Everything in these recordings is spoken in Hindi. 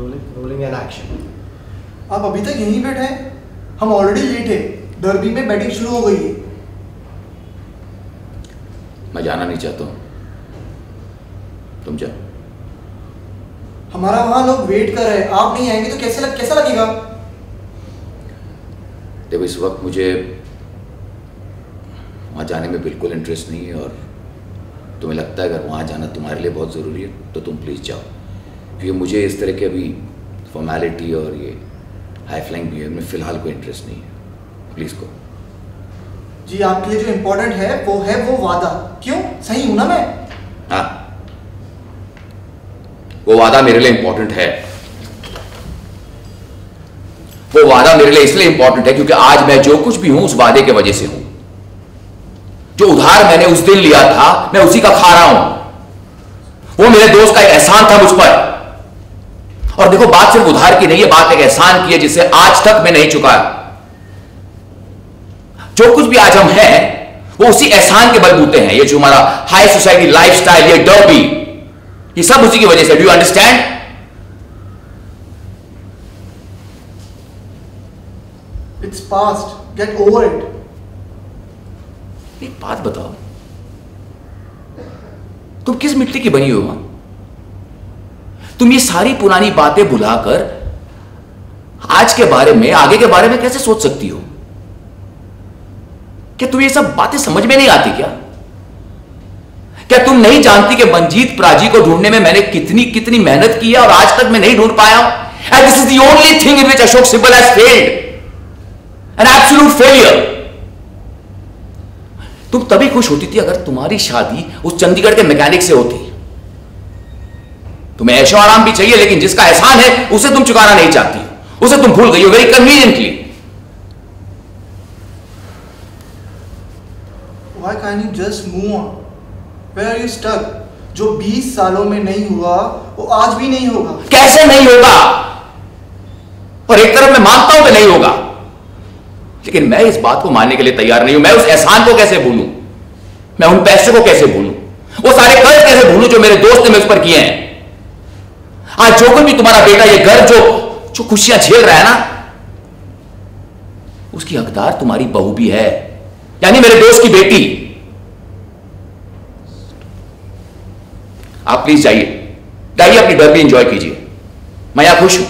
रोलिंग रोलिंग एन एक्शन आप अभी तक यहीं बैठे हैं। हम ऑलरेडी लेट है। डर्बी में बैटिंग शुरू हो गई है। मैं जाना नहीं चाहता हूँ। तुम जाओ हमारा वहाँ लोग वेट कर रहे हैं। आप नहीं आएँगे तो कैसे लग, कैसा लगेगा? देखो इस वक्त मुझे वहाँ जाने में बिल्कुल इंटरेस्ट नहीं है और तुम्हें लगता है अगर वहाँ जाना तुम्हारे लिए बहुत ज़रूरी है तो तुम प्लीज़ जाओ। क्योंकि मुझे इस तरह के अभी फॉर्मेलिटी और ये हाई फ्लाइंग बिहेवियर में फ़िलहाल कोई इंटरेस्ट नहीं है। प्लीज़ को जी आपके लिए जो इम्पोर्टेंट है वो है वो वादा। क्यों? सही हूँ ना मैं? हाँ। वो वादा मेरे लिए इंपॉर्टेंट है। वो वादा मेरे लिए इसलिए इंपॉर्टेंट है क्योंकि आज मैं जो कुछ भी हूँ उस वादे के वजह से हूँ। जो उधार मैंने उस दिन लिया था मैं उसी का खा रहा हूँ। वो मेरे दोस्त का एक एहसान था मुझ पर। और देखो बात सिर्फ़ उधार की नहीं है बात एक एहसान की है जिसे आज तक मैं नहीं चुका। जो कुछ भी आज हम हैं वो उसी एहसान के बलबूते हैं। ये जो हमारा हाई सोसाइटी लाइफस्टाइल ये डर्बी ये सब उसी की वजह से। Do you understand it's past get over it एक बात बताओ। तुम किस मिट्टी की बनी हो माँ तुम ये सारी पुरानी बातें भुलाकर आज के बारे में, आगे के बारे में कैसे सोच सकती हो? क्या तुम्हें ये सब बातें समझ में नहीं आती क्या? क्या तुम नहीं जानती कि मंजीत प्राजी को ढूँढने में मैंने कितनी कितनी मेहनत की है और आज तक मैं नहीं ढूंढ पाया and this is the only thing in which Ashok symbol has failed an absolute failure तुम तभी खुश होती थी अगर तुम्हारी शादी उस चंडीगढ़ के मैकेनिक से होती। तुम्हें ऐशो आराम भी चाहिए लेकिन जिसका एहसान है उसे तुम चुकाना नहीं चाहती। उसे तुम भूल गई हो very conveniently Why can't you just move on? Where are you stuck? जो 20 सालों में नहीं हुआ वो आज भी नहीं होगा। कैसे नहीं होगा? और एक तरफ़ मैं मानता हूँ कि नहीं होगा। लेकिन मैं इस बात को मानने के लिए तैयार नहीं हूँ। मैं उस एहसान को कैसे भूलूं? मैं उन पैसे को कैसे भूलूं? वो सारे कर्ज कैसे भूलूं जो मेरे दोस्त ने मेरे पर किए हैं? आज जो कोई भी तुम्हारा बेटा ये घर जो जो खुशियाँ झेल रहा है ना, उसकी हकदार तुम्हारी बहू भी है। यानी मेरे दोस्त की बेटी। आप प्लीज़ जाइए। जाइए, अपनी डर एंजॉय कीजिए। मैं यहाँ खुश हूँ।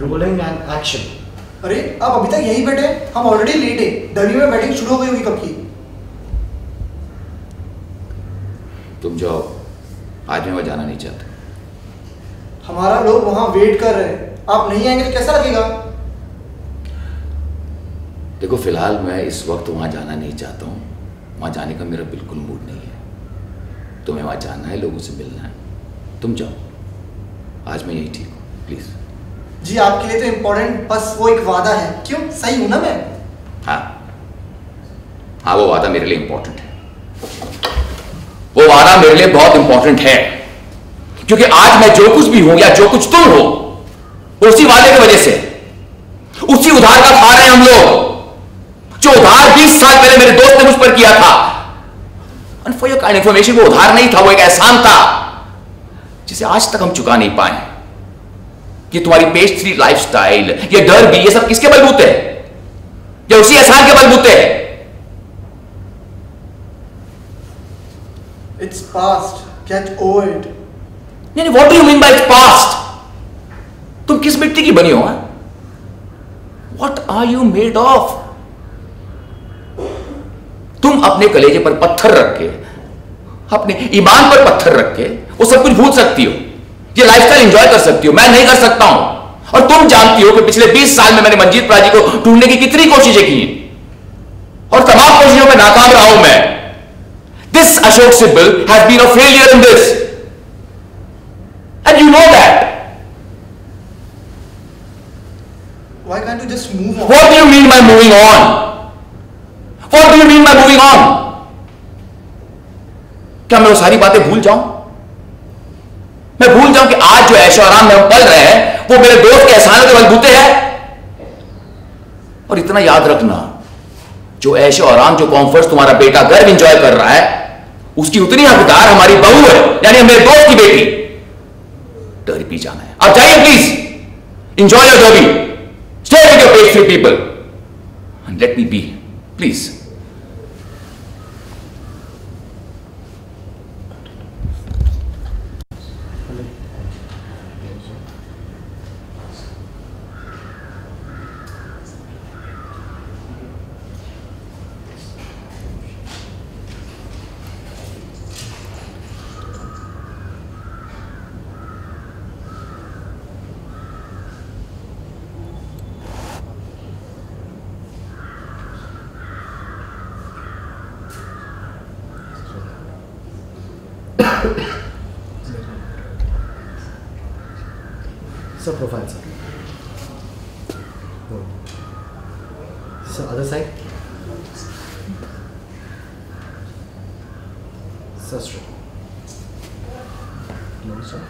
रोलिंग एन एक्शन अरे आप अभी तक यही बैठे हम ऑलरेडी लेट है। डर्बी में बैटिंग शुरू हो गई होगी कब की? तुम जाओ। आज मैं वहाँ जाना नहीं चाहता। हमारा लोग वहाँ वेट कर रहे हैं। आप नहीं आएँगे तो कैसा लगेगा? देखो फ़िलहाल मैं इस वक्त वहाँ जाना नहीं चाहता हूँ। वहाँ जाने का मेरा बिल्कुल मूड नहीं है। तुम्हें वहाँ जाना है लोगों से मिलना है। तुम जाओ। आज मैं यही ठीक हूँ। प्लीज़ जी, आपके लिए तो इम्पोर्टेंट बस वो एक वादा है। क्यों? सही हूँ ना मैं? हाँ। हाँ वो वादा मेरे लिए इंपॉर्टेंट है। वो वादा मेरे लिए बहुत इंपॉर्टेंट है। क्योंकि आज मैं जो कुछ भी हूँ या जो कुछ तुम हो उसी वादे की वजह से। उसी उधार का खा रहे हैं हम लोग। जो उधार 20 साल पहले मेरे दोस्त ने मुझ पर किया था। फॉर योर काइंड वो उधार नहीं था, वो एक एहसान था, जिसे आज तक हम चुका नहीं पाए ये तुम्हारी थ्री लाइफ स्टाइल ये डर भी ये सब किसके बलबूते हैं? या उसी एहसान के बलबूते हैं। It's past get over it यानी what do you mean by it's past तुम किस मिट्टी की बनी हो what are you made of तुम अपने कलेजे पर पत्थर रख के अपने ईमान पर पत्थर रख के वो सब कुछ भूल सकती हो। ये लाइफस्टाइल एंजॉय कर सकती हो मैं नहीं कर सकता हूँ और तुम जानती हो कि पिछले 20 साल में मैंने मंजीत प्राजी को ढूँढने की कितनी कोशिशें की हैं और तमाम कोशिशों में नाकाम रहा हूँ मैं this Ashok Sibal has been a failure in this and you know that Why can't you just move on? What do you mean by moving on? What do you mean by moving on? क्या मैं वो सारी बातें भूल जाऊँ मैं भूल जाऊँ कि आज जो ऐशो आराम में हम पल रहे हैं, वो मेरे दोस्त के एहसानों के बलबूते हैं। और इतना याद रखना, जो ऐशो आराम, जो कॉम्फर्ट तुम्हारा बेटा गर्व इंजॉय कर रहा है, उसकी उतनी हकदार हमारी बहू है, यानी मेरे दोस्त की बेटी। डर पी जाना है। अब जाइए please enjoy your job stay with your pastry people and let me be please Sir, profile, sir. Good. Sir, other side. Sir, straight. No, sir.